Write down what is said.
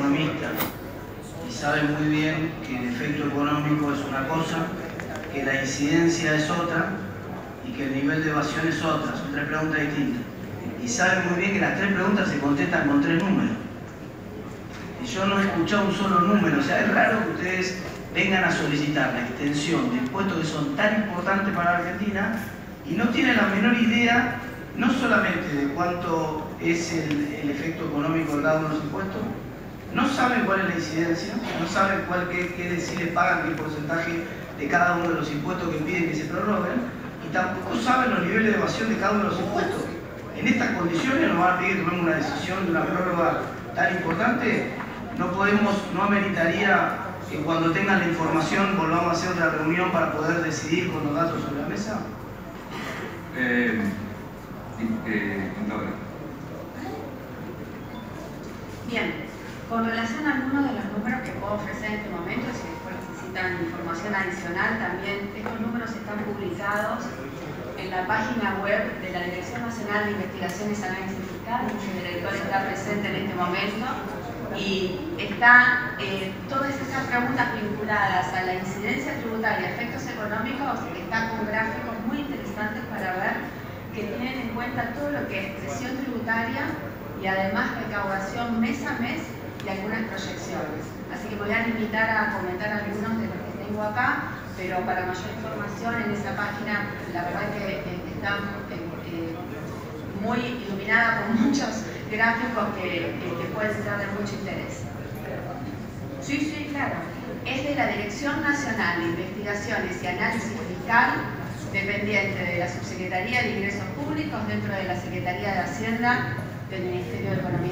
economista y sabe muy bien que el efecto económico es una cosa, que la incidencia es otra y que el nivel de evasión es otra. Son tres preguntas distintas. Y sabe muy bien que las tres preguntas se contestan con tres números. Y yo no he escuchado un solo número. O sea, es raro que ustedes vengan a solicitar la extensión de impuestos que son tan importantes para Argentina y no tienen la menor idea no solamente de cuánto es el, efecto económico de cada uno de los impuestos, no saben cuál es la incidencia, no saben cuál, qué, qué deciles pagan, qué porcentaje de cada uno de los impuestos que piden que se prorroguen, y tampoco saben los niveles de evasión de cada uno de los impuestos. En estas condiciones nos van a pedir que tomemos una decisión de una prórroga tan importante, no podemos, no ameritaría que cuando tengan la información volvamos a hacer otra reunión para poder decidir con los datos sobre la mesa. Eh, eh, Bien, con relación a algunos de los números que puedo ofrecer en este momento, si después necesitan información adicional, también estos números están publicados en la página web de la Dirección Nacional de Investigaciones y Análisis Fiscal, el director está presente en este momento, y están eh, todas esas preguntas vinculadas a la incidencia tributaria, efectos económicos, están con gráficos muy interesantes para ver que tienen en cuenta todo lo que es presión tributaria y además recaudación mes a mes algunas proyecciones. Así que voy a limitar a comentar algunos de los que tengo acá, pero para mayor información en esa página, la verdad que eh, está eh, eh, muy iluminada con muchos gráficos que, que pueden ser de mucho interés. Sí, sí, claro. Es de la Dirección Nacional de Investigaciones y Análisis Fiscal dependiente de la Subsecretaría de Ingresos Públicos dentro de la Secretaría de Hacienda del Ministerio de Economía